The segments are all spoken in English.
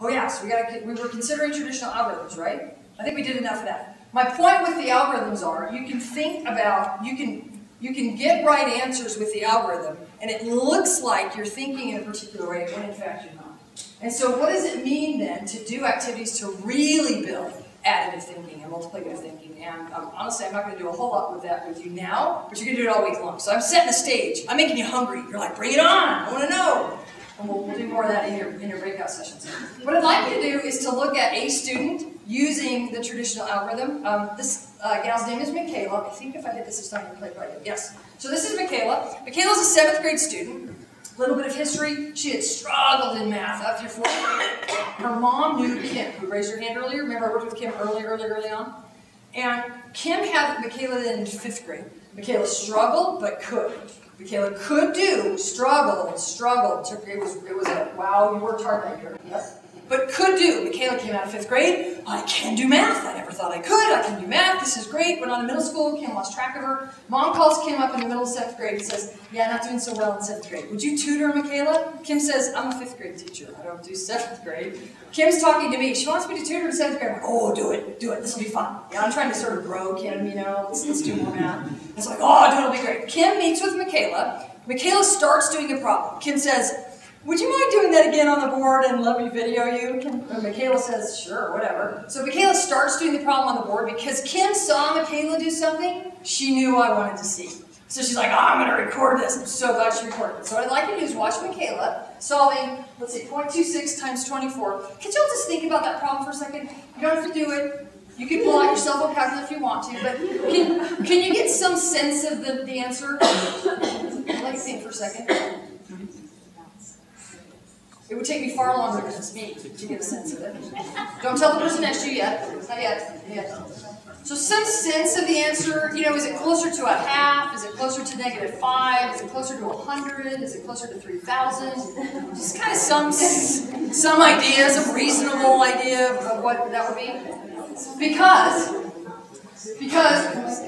Oh yeah, so we got we were considering traditional algorithms, right? I think we did enough of that. My point with the algorithms are you can think about you can you can get right answers with the algorithm, and it looks like you're thinking in a particular way when in fact you're not. And so, what does it mean then to do activities to really build additive thinking and multiplicative thinking? And um, honestly, I'm not going to do a whole lot with that with you now, but you're going to do it all week long. So I'm setting the stage. I'm making you hungry. You're like, bring it on. I want to know. And we'll, do more of that in your, in your breakout sessions. What I'd like you to do is to look at a student using the traditional algorithm. Um, this uh, gal's name is Michaela. I think if I hit this, it's not going to play right. Yes. So this is Michaela. Michaela's a seventh grade student. A little bit of history. She had struggled in math up fourth grade. Her mom knew Kim, who raised her hand earlier. Remember I worked with Kim early, early, early on? And Kim had Michaela in fifth grade. Michaela struggled, but could. Michaela could do, struggled, struggled. It was, it was a, wow, you worked hard that year. Yes? But could do. Michaela came out of fifth grade. I can do math. I thought I could. I can do math. This is great. Went on to middle school. Kim lost track of her. Mom calls Kim up in the middle of seventh grade and says, Yeah, not doing so well in seventh grade. Would you tutor Michaela? Kim says, I'm a fifth grade teacher. I don't do seventh grade. Kim's talking to me. She wants me to tutor in seventh grade. Like, oh, do it. Do it. This will be fun. Yeah, I'm trying to sort of grow Kim, you know. Let's, let's do more math. It's like, oh. It'll be great. Kim meets with Michaela. Michaela starts doing a problem. Kim says, would you mind doing that again on the board and let me video you? And Michaela says, sure, whatever. So Michaela starts doing the problem on the board because Kim saw Michaela do something she knew I wanted to see. So she's like, oh, I'm going to record this. I'm so glad she recorded it. So what I'd like you to do is watch Michaela solving, let's see, 0.26 times 24. Can you all just think about that problem for a second? You don't have to do it. You can pull out your cell phone calculator if you want to, but can, can you get some sense of the, the answer? To think for a second. It would take me far longer than it's me to get a sense of it. Don't tell the person next to you yet. Not yet. yet. So some sense of the answer, you know, is it closer to a half? Is it closer to negative 5? Is it closer to 100? Is it closer to 3,000? Just kind of some, some idea, some reasonable idea of what that would be. Because, because.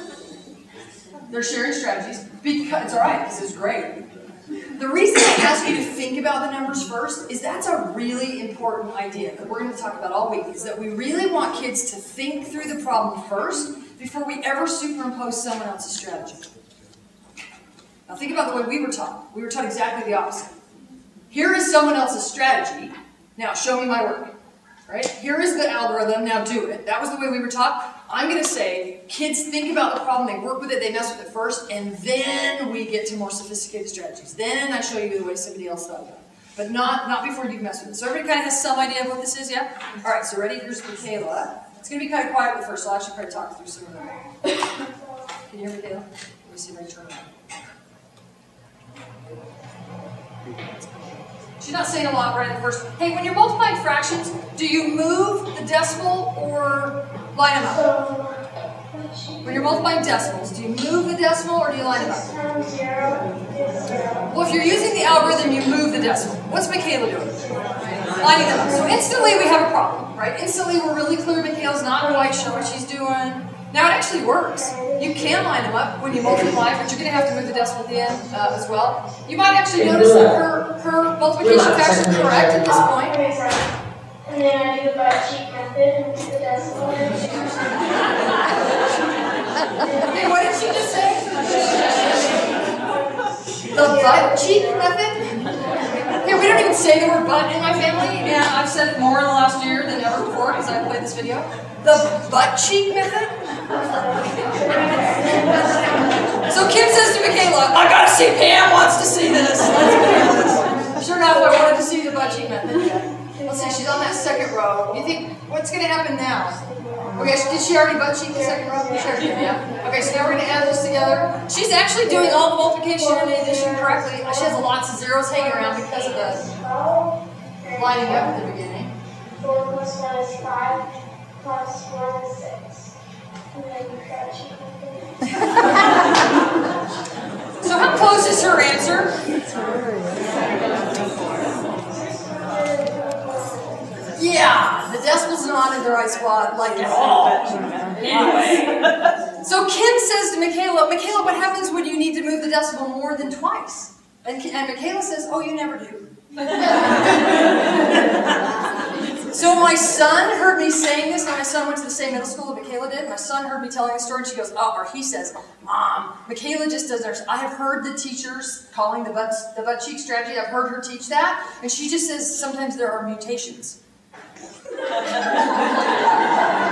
They're sharing strategies because, it's all right, this is great. The reason I ask you to think about the numbers first is that's a really important idea that we're going to talk about all week, is that we really want kids to think through the problem first before we ever superimpose someone else's strategy. Now think about the way we were taught. We were taught exactly the opposite. Here is someone else's strategy. Now show me my work. Right? Here is the algorithm, now do it. That was the way we were taught. I'm going to say, kids think about the problem, they work with it, they mess with it first, and then we get to more sophisticated strategies. Then I show you the way somebody else thought about it. But not, not before you mess with it. So everybody kind of has some idea of what this is, yeah? All right, so ready? Here's Michaela. It's going to be kind of quiet at first, so I'll actually probably talk through some of them. Can you hear Michaela? Let me see if I turn it on. She's not saying a lot right at the first. Hey, when you're multiplying fractions, do you move the decimal or line them up? When you're multiplying decimals, do you move the decimal or do you line them up? Well, if you're using the algorithm, you move the decimal. What's Michaela doing? Lining them up. So instantly we have a problem, right? Instantly we're really clear Michaela's not quite sure what she's doing. Now it actually works. You can line them up when you multiply, but you're going to have to move the decimal at the end uh, as well. You might actually notice that her, her multiplication is actually correct at this point. And then I do the butt cheek method and the decimal. hey, what did she just say? The butt cheek method? Hey, we don't even say the word butt in my family, and I've said it more in the last year than ever before because I played this video. The butt cheek method? So Kim says to Michaela, I gotta see Pam wants to see this. Let's Sure enough, I wanted to see the butt cheek method. Let's see, she's on that second row. You think, what's gonna happen now? Okay, did she already butt cheek the second row? Sure, yeah. Okay, so now we're gonna add this together. She's actually doing all the multiplication and addition correctly. She has lots of zeros hanging around because of the lining up at the beginning. 4 plus 1 is 5, plus 1 is 6. so how close is her answer? Yeah, the decimal's not in the right spot, like at all. Anyway. So Kim says to Michaela, Michaela, what happens when you need to move the decibel more than twice? And, and Michaela says, oh, you never do. so my son heard me saying this, and my son went to the same middle school that Michaela did. My son heard me telling the story, and she goes, "Oh," or he says, "Mom, Michaela just does hers." I have heard the teachers calling the butt the butt cheek strategy. I've heard her teach that, and she just says sometimes there are mutations.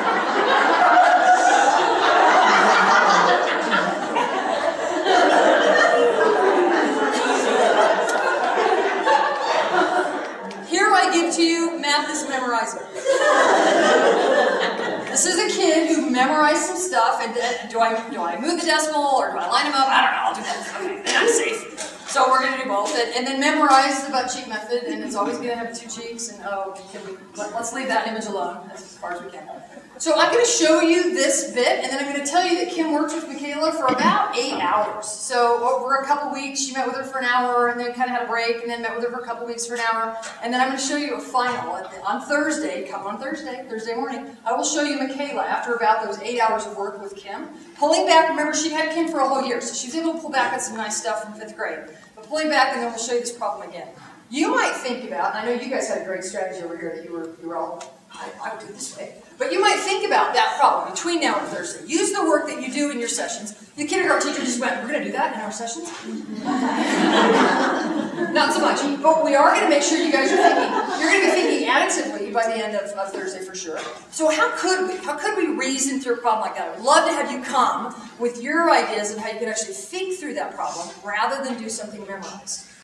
Here I give to you math is memorizing. this is a memorized some stuff, and uh, do I do I move the decimal or do I line them up? I don't know. I'll do that. Okay, then I'm safe. So we're gonna do both, and, then memorize the butt cheek method, and it's always gonna have two cheeks. And oh, can we? Let, us leave that image alone as far as we can. So I'm going to show you this bit, and then I'm going to tell you that Kim worked with Michaela for about eight hours. So over a couple weeks, she met with her for an hour, and then kind of had a break, and then met with her for a couple weeks for an hour. And then I'm going to show you a final on Thursday. Come on Thursday, Thursday morning. I will show you Michaela after about those eight hours of work with Kim. Pulling back, remember she had Kim for a whole year, so she was able to pull back on some nice stuff from fifth grade. But pulling back, and then we'll show you this problem again. You might think about, I know you guys had a great strategy over here that you were, you were all, I, I would do this way. But you might think about that problem between now and Thursday. Use the work that you do in your sessions. The kindergarten teacher just went, we're going to do that in our sessions? Not so much. But we are going to make sure you guys are thinking, you're going to be thinking additively by the end of, of Thursday for sure. So how could we? How could we reason through a problem like that? I would love to have you come with your ideas of how you can actually think through that problem rather than do something memorized.